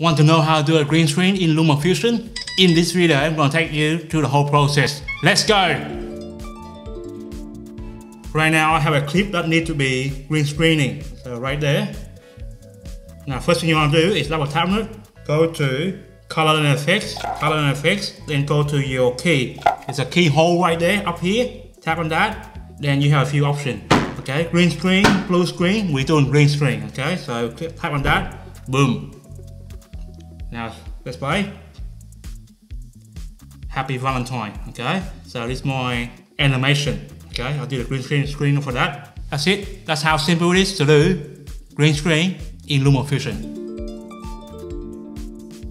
Want to know how to do a green screen in LumaFusion? In this video, I'm going to take you through the whole process. Let's go! Right now, I have a clip that needs to be green screening. So right there. Now, first thing you want to do is double tap it, go to color and effects, color and effects, then go to your key. It's a keyhole right there up here. Tap on that, then you have a few options. Okay, green screen, blue screen, we're doing green screen. Okay, so tap on that, boom. Now let's play. Happy Valentine. Okay, so this is my animation. Okay, I'll do the green screen screen for that. That's it. That's how simple it is to do green screen in LumaFusion.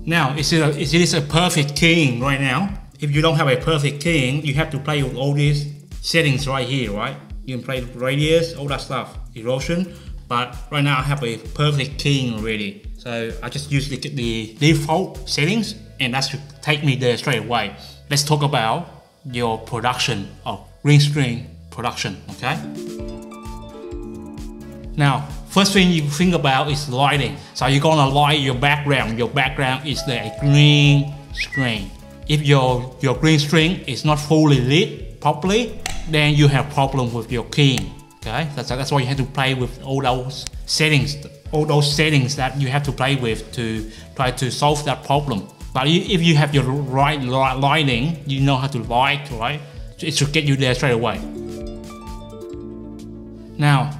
Now, is it, a, is it a perfect keying right now? If you don't have a perfect keying, you have to play with all these settings right here, right? You can play radius, all that stuff, erosion. But right now I have a perfect keying already. So I just use the, the default settings and that should take me there straight away. Let's talk about your production of green screen production, okay? Now, first thing you think about is lighting. So you're gonna light your background. Your background is the green screen. If your, your green screen is not fully lit properly, then you have problem with your keying. Okay, that's, that's why you have to play with all those settings, all those settings that you have to play with to try to solve that problem. But if you have your right lighting, you know how to light, right? So It should get you there straight away. Now,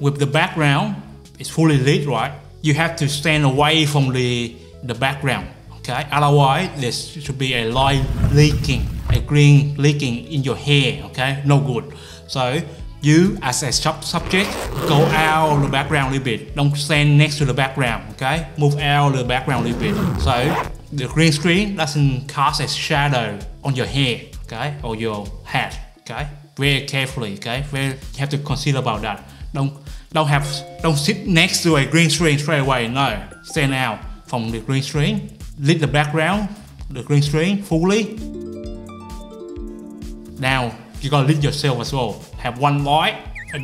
with the background, it's fully lit, right? You have to stand away from the, the background, okay? Otherwise, there should be a light leaking a green leaking in your hair, okay? No good. So you as a sub subject go out the background a little bit. Don't stand next to the background, okay? Move out the background a little bit. So the green screen doesn't cast a shadow on your hair, okay? Or your head, okay? Very carefully, okay? Very, you have to consider about that. Don't don't have don't sit next to a green screen straight away. No, stand out from the green screen. Lit the background, the green screen fully now you gotta lead yourself as well. Have one light,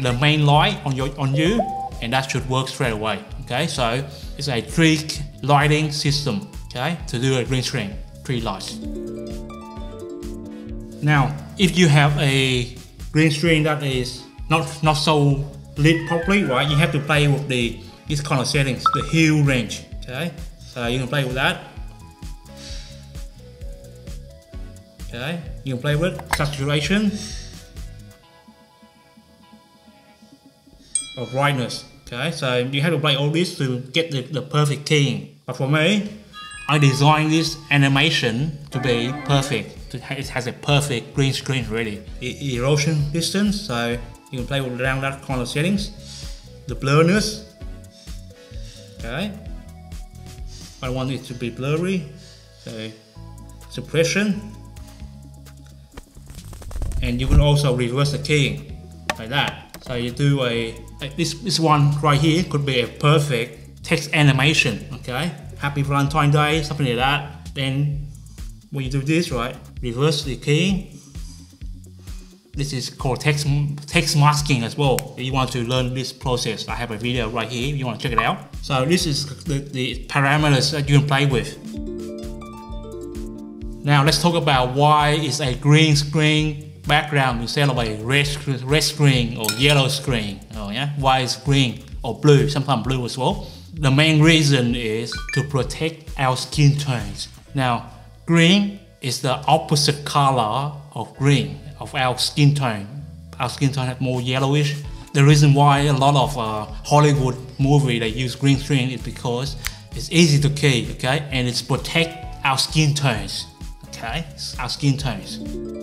the main light on your on you, and that should work straight away. Okay, so it's a three lighting system. Okay, to do a green screen, three lights. Now, if you have a green screen that is not not so lit properly, right? You have to play with the this kind of settings, the hue range. Okay, so you can play with that. Okay, you can play with saturation or brightness. Okay, so you have to play all this to get the, the perfect thing. But for me, I designed this animation to be perfect. It has a perfect green screen ready. E erosion distance, so you can play around that kind of settings. The blurriness. Okay. I want it to be blurry. So suppression and you can also reverse the keying like that. So you do a, this, this one right here could be a perfect text animation, okay? Happy Valentine Day, something like that. Then when you do this, right, reverse the keying. This is called text, text masking as well. If you want to learn this process, I have a video right here if you want to check it out. So this is the, the parameters that you can play with. Now let's talk about why is a green screen background instead of a red, red screen or yellow screen. or yeah? white screen or blue, sometimes blue as well. The main reason is to protect our skin tones. Now, green is the opposite color of green, of our skin tone. Our skin tone have more yellowish. The reason why a lot of uh, Hollywood movie they use green screen is because it's easy to key, okay? And it's protect our skin tones, okay? Our skin tones.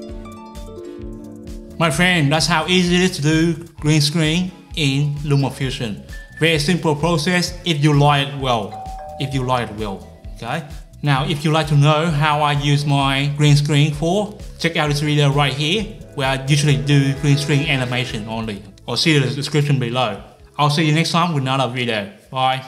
My friend, that's how easy it is to do green screen in LumaFusion. Very simple process if you like it well. If you like it well, okay? Now, if you'd like to know how I use my green screen for, check out this video right here, where I usually do green screen animation only. Or see the description below. I'll see you next time with another video. Bye.